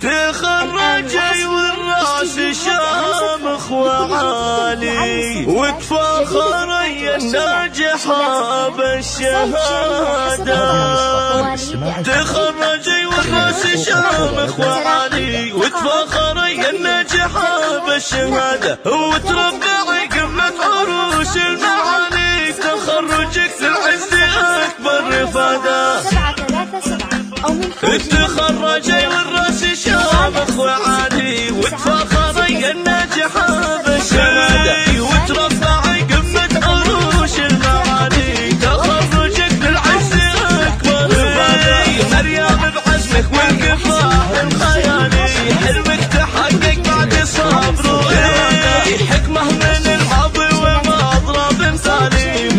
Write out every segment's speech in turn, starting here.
تخرجي والراس شامخ وعالي وتفاخري الناجحة بالشهادة. تخرجي والراس شامخ وعالي وتفاخري الناجحة بالشهادة. وتربعي قمة عروش المعالي. تخرجك للعز أكبر رفادة. تخرجي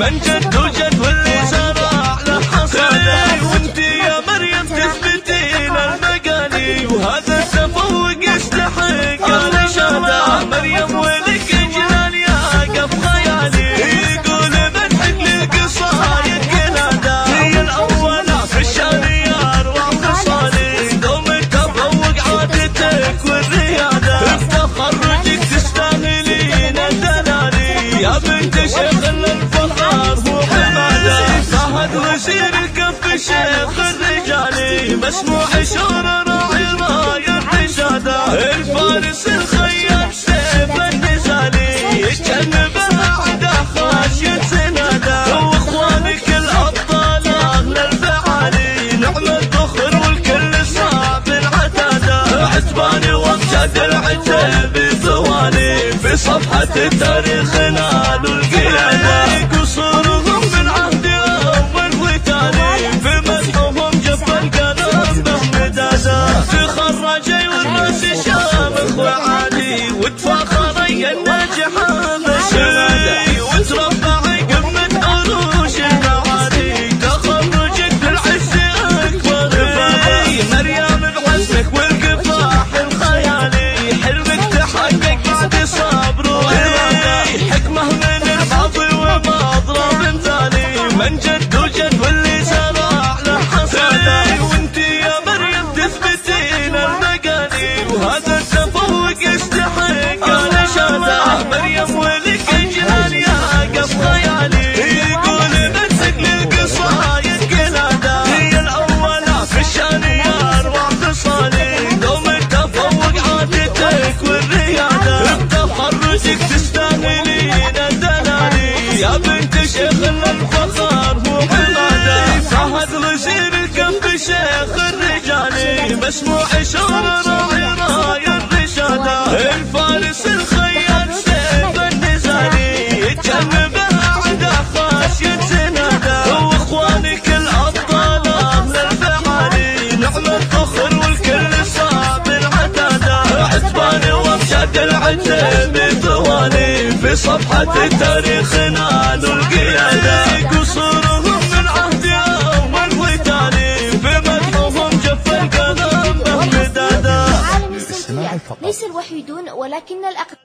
Mình trên الشيخ الرجالي مسموع شور راعي راية الرشادة الفارس الخيام سيف النزالي يجنب أعداء خاشية سنادة واخوانك الأبطال أغلى الفعالي نعم الذخر والكل صعب العتادة. عتباني وامجاد العتب ثواني في صفحة التاريخ تخرجي والناس شامخ عادتك والريادة. تستاهلين الدلالي. يا بنت شيخ الفخر هو عبادة فهد وزير الكف شيخ الرجالي. مسموع شور وامجاد العتب ثواني في صفحة التاريخ نالوا القيادة قصورهم من عهد أول وتاني في مدحهم جف القلم السيفية ليس الوحيدون ولكن الأقدم